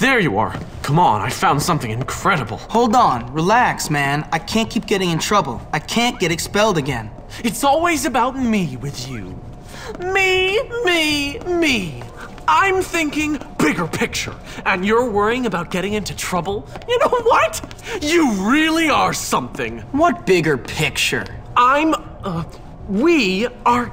There you are. Come on, I found something incredible. Hold on, relax, man. I can't keep getting in trouble. I can't get expelled again. It's always about me with you. Me, me, me. I'm thinking bigger picture, and you're worrying about getting into trouble? You know what? You really are something. What bigger picture? I'm, uh, we are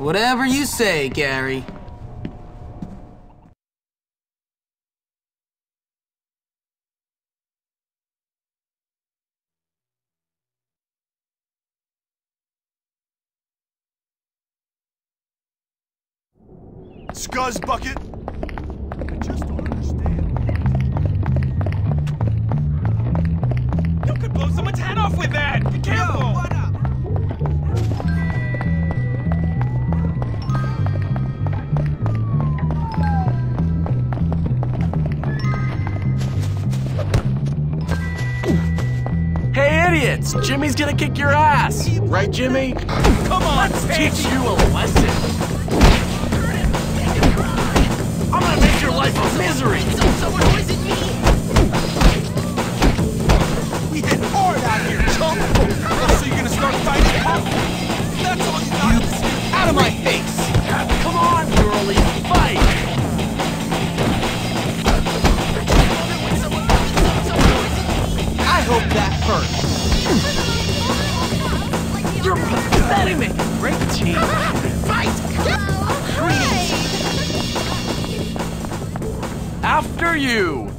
Whatever you say, Gary. Scuzz bucket. Idiots! Jimmy's gonna kick your ass! Right, Jimmy? Come on, Let's teach you a lesson! I'm gonna make your life a misery! You!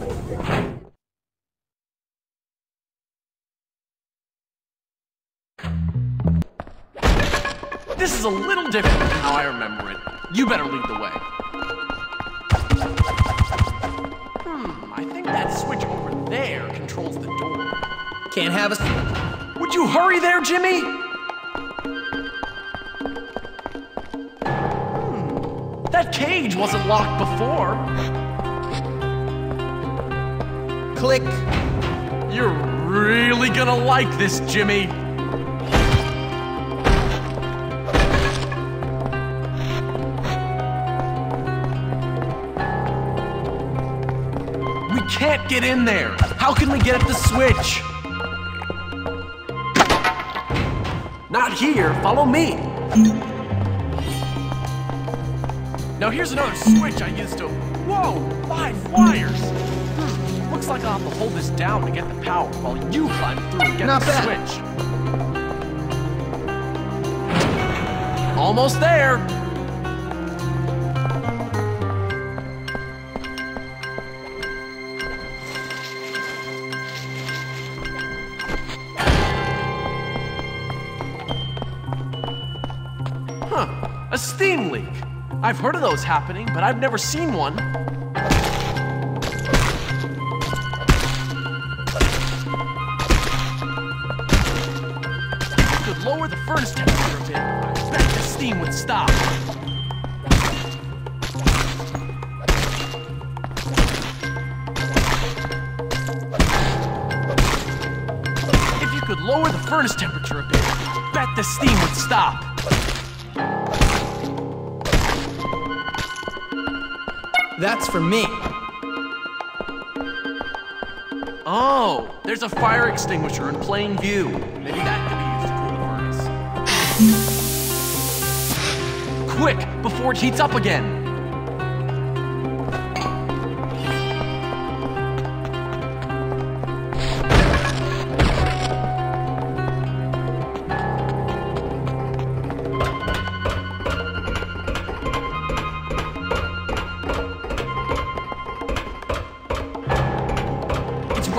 This is a little different than how I remember it. You better lead the way. Hmm, I think that switch over there controls the door. Can't have us. Would you hurry there, Jimmy? Hmm, that cage wasn't locked before. Click. You're really gonna like this, Jimmy. We can't get in there. How can we get at the switch? Not here. Follow me. Now here's another switch I used to. Whoa! Five wires. Like I'll have to hold this down to get the power while you climb through and get Not the bad. switch. Almost there. Huh, a steam leak. I've heard of those happening, but I've never seen one. Could lower the furnace temperature a bit, bet the steam would stop. That's for me. Oh, there's a fire extinguisher in plain view. Maybe that could be used to cool the furnace. Quick, before it heats up again.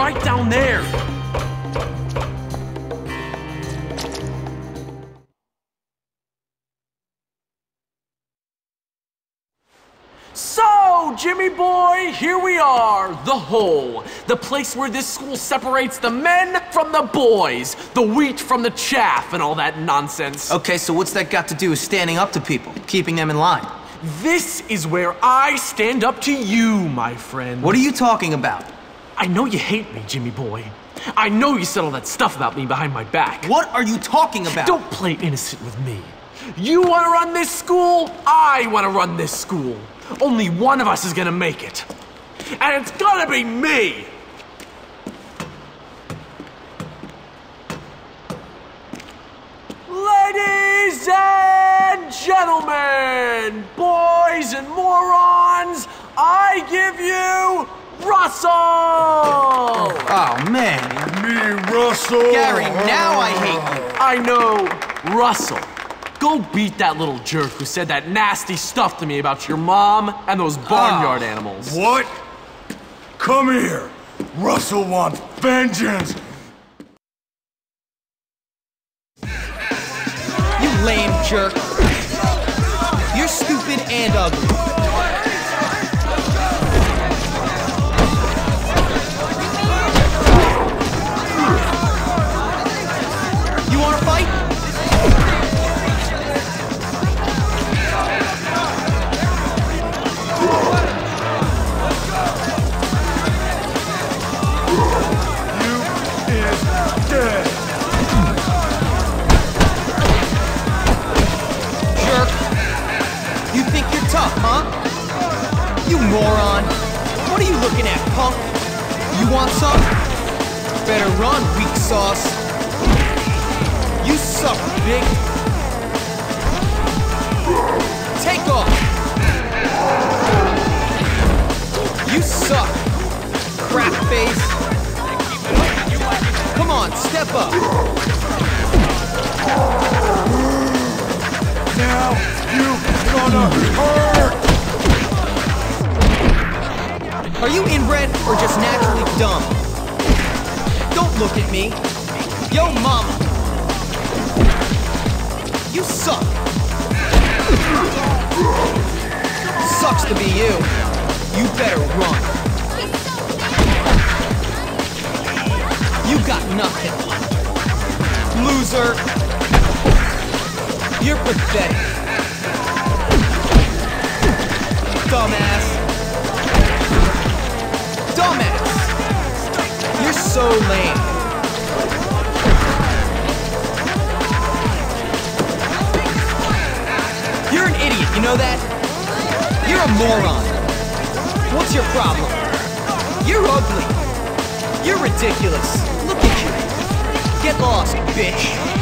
Right down there. So, Jimmy boy, here we are, the hole. The place where this school separates the men from the boys, the wheat from the chaff, and all that nonsense. Okay, so what's that got to do with standing up to people, keeping them in line? This is where I stand up to you, my friend. What are you talking about? I know you hate me, Jimmy boy. I know you said all that stuff about me behind my back. What are you talking about? Don't play innocent with me. You want to run this school? I want to run this school. Only one of us is gonna make it. And it's gonna be me! Ladies and gentlemen, boys and morons, I give you Russell! Oh, man. Me, Russell. Gary, now I hate you. I know, Russell. Go beat that little jerk who said that nasty stuff to me about your mom and those barnyard oh. animals. What? Come here. Russell wants vengeance. You lame jerk. You're stupid and ugly. Run, weak sauce. You suck, big. Take off. You suck, crap face. Come on, step up. Now you gonna hurt. Are you inbred or just naturally dumb? Don't look at me. Yo, mama. You suck. Sucks to be you. You better run. You got nothing. Loser. You're pathetic. Dumbass. Dumbass! You're so lame. You're an idiot, you know that? You're a moron. What's your problem? You're ugly. You're ridiculous. Look at you. Get lost, bitch.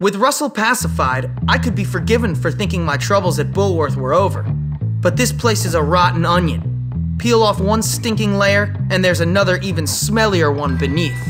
With Russell pacified, I could be forgiven for thinking my troubles at Bullworth were over. But this place is a rotten onion. Peel off one stinking layer, and there's another even smellier one beneath.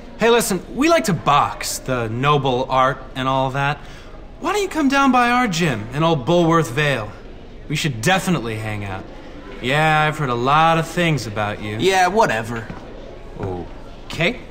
Hey, listen, we like to box, the noble art and all that. Why don't you come down by our gym in old Bullworth Vale? We should definitely hang out. Yeah, I've heard a lot of things about you. Yeah, whatever. Okay.